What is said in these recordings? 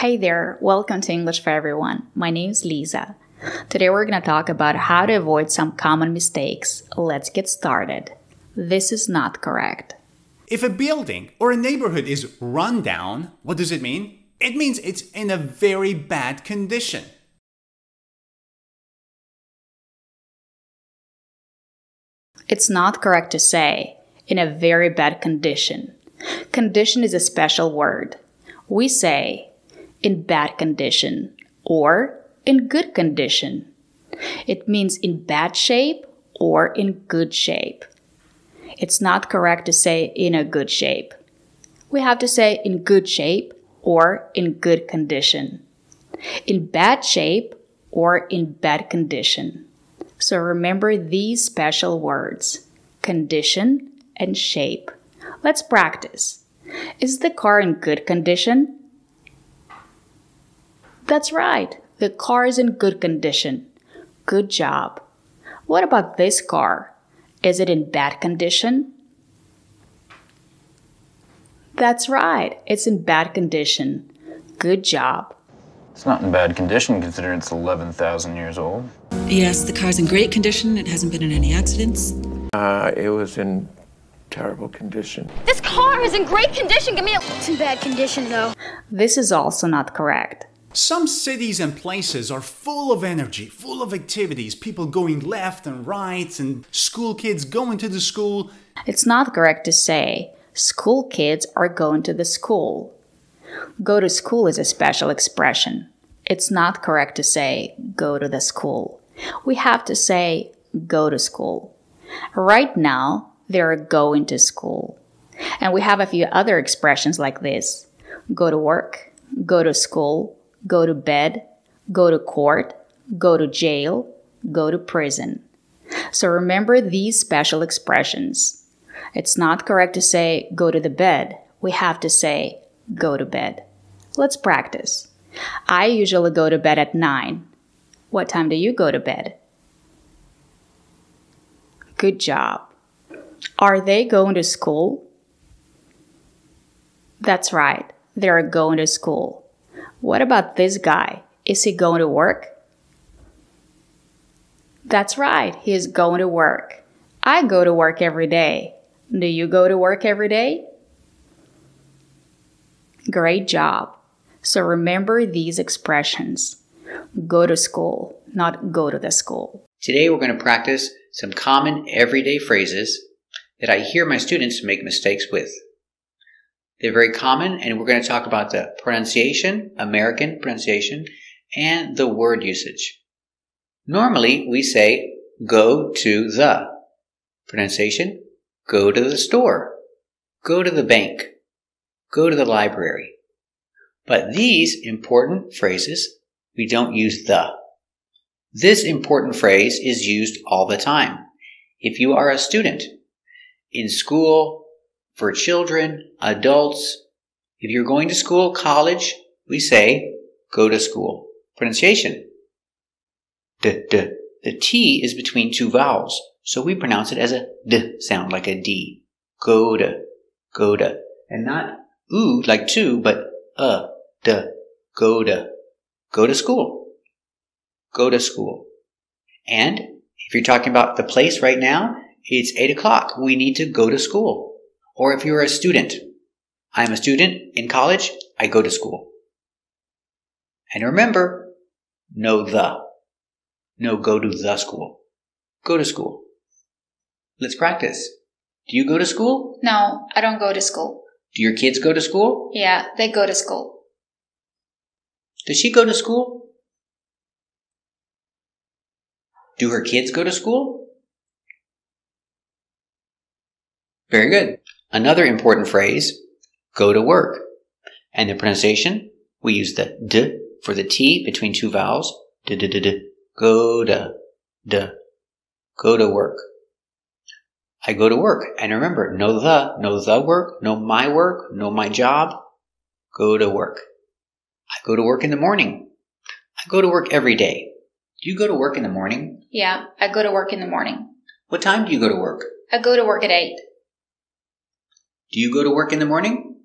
Hey there, welcome to English for Everyone. My name is Liza. Today we're going to talk about how to avoid some common mistakes. Let's get started. This is not correct. If a building or a neighborhood is run down, what does it mean? It means it's in a very bad condition. It's not correct to say in a very bad condition. Condition is a special word. We say in bad condition or in good condition. It means in bad shape or in good shape. It's not correct to say in a good shape. We have to say in good shape or in good condition. In bad shape or in bad condition. So remember these special words condition and shape. Let's practice. Is the car in good condition? That's right. The car is in good condition. Good job. What about this car? Is it in bad condition? That's right. It's in bad condition. Good job. It's not in bad condition considering it's 11,000 years old. Yes, the car's in great condition. It hasn't been in any accidents. Uh, it was in terrible condition. This car is in great condition. Give me a. It's in bad condition, though. This is also not correct. Some cities and places are full of energy, full of activities, people going left and right, and school kids going to the school. It's not correct to say school kids are going to the school. Go to school is a special expression. It's not correct to say go to the school. We have to say go to school. Right now, they're going to school. And we have a few other expressions like this go to work, go to school, go to bed, go to court, go to jail, go to prison. So remember these special expressions. It's not correct to say go to the bed. We have to say go to bed. Let's practice. I usually go to bed at 9. What time do you go to bed? Good job. Are they going to school? That's right. They're going to school. What about this guy? Is he going to work? That's right. He is going to work. I go to work every day. Do you go to work every day? Great job. So remember these expressions go to school, not go to the school. Today we're going to practice some common everyday phrases that I hear my students make mistakes with. They're very common, and we're going to talk about the pronunciation, American pronunciation, and the word usage. Normally, we say go to the. Pronunciation, go to the store, go to the bank, go to the library. But these important phrases, we don't use the. This important phrase is used all the time. If you are a student in school, for children, adults, if you're going to school, college, we say go to school. Pronunciation. D, d. The T is between two vowels, so we pronounce it as a D sound, like a D. Go to, go to. And not oo like two, but uh, d, go to. Go to school. Go to school. And if you're talking about the place right now, it's 8 o'clock. We need to go to school. Or if you're a student, I'm a student in college, I go to school. And remember, no the. No go to the school. Go to school. Let's practice. Do you go to school? No, I don't go to school. Do your kids go to school? Yeah, they go to school. Does she go to school? Do her kids go to school? Very good. Another important phrase, go to work. And the pronunciation, we use the d for the T between two vowels. D, d, d, d. Go to, d. Go to work. I go to work. And remember, no the, no the work, no my work, no my job. Go to work. I go to work in the morning. I go to work every day. Do you go to work in the morning? Yeah, I go to work in the morning. What time do you go to work? I go to work at 8. Do you go to work in the morning?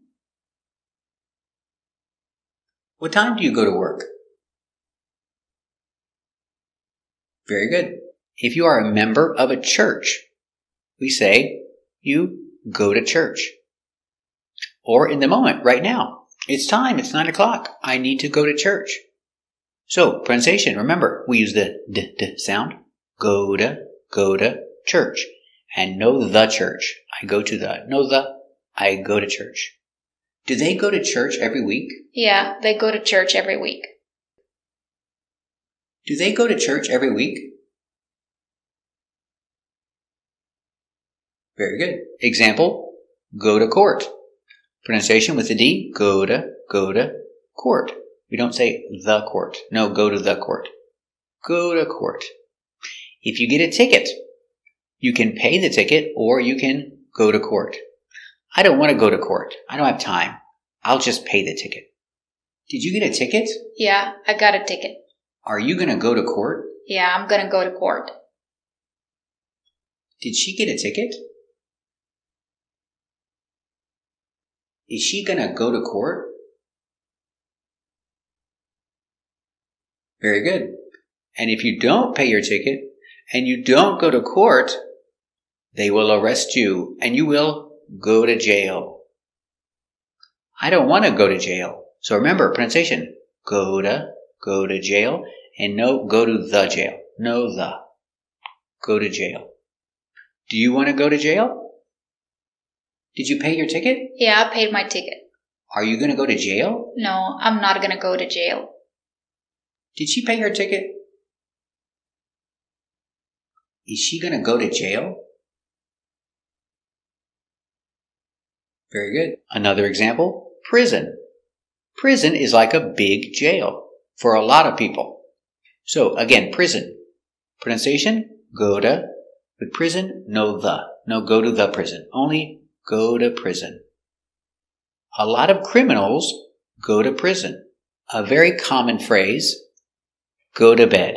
What time do you go to work? Very good. If you are a member of a church, we say you go to church. Or in the moment, right now, it's time, it's nine o'clock, I need to go to church. So, pronunciation, remember, we use the d, d sound. Go to, go to church. And no the church. I go to the, no the, I go to church. Do they go to church every week? Yeah, they go to church every week. Do they go to church every week? Very good. Example, go to court. Pronunciation with the D, go to, go to court. We don't say the court. No, go to the court. Go to court. If you get a ticket, you can pay the ticket or you can go to court. I don't want to go to court. I don't have time. I'll just pay the ticket. Did you get a ticket? Yeah, I got a ticket. Are you going to go to court? Yeah, I'm gonna go to court. Did she get a ticket? Is she going to go to court? Very good. And if you don't pay your ticket and you don't go to court, they will arrest you and you will go to jail. I don't want to go to jail. So remember pronunciation. Go to, go to jail and no, go to the jail. No the. Go to jail. Do you want to go to jail? Did you pay your ticket? Yeah, I paid my ticket. Are you going to go to jail? No, I'm not gonna go to jail. Did she pay her ticket? Is she going to go to jail? Very good. Another example prison. Prison is like a big jail for a lot of people. So again, prison. Pronunciation, go to. With prison, no the. No go to the prison. Only go to prison. A lot of criminals go to prison. A very common phrase, go to bed.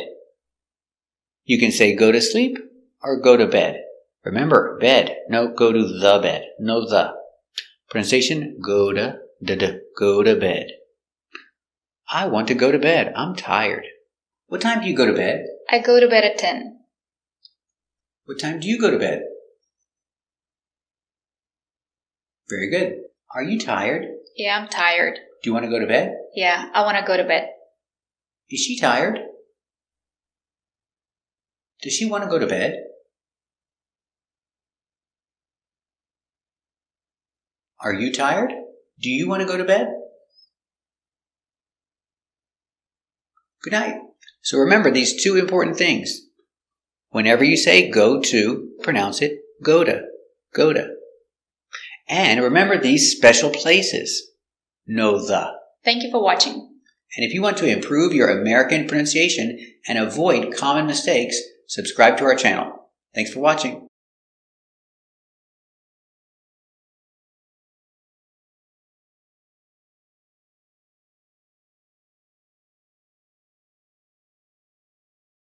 You can say go to sleep or go to bed. Remember, bed. No, go to the bed. No the. Pronunciation, go to, da, da, go to bed. I want to go to bed. I'm tired. What time do you go to bed? I go to bed at 10. What time do you go to bed? Very good. Are you tired? Yeah, I'm tired. Do you want to go to bed? Yeah, I wanna go to bed. Is she tired? Does she want to go to bed? Are you tired? Do you want to go to bed? Good night. So remember these two important things. Whenever you say go to, pronounce it go to, go to. And remember these special places. No the. Thank you for watching. And if you want to improve your American pronunciation and avoid common mistakes, subscribe to our channel. Thanks for watching.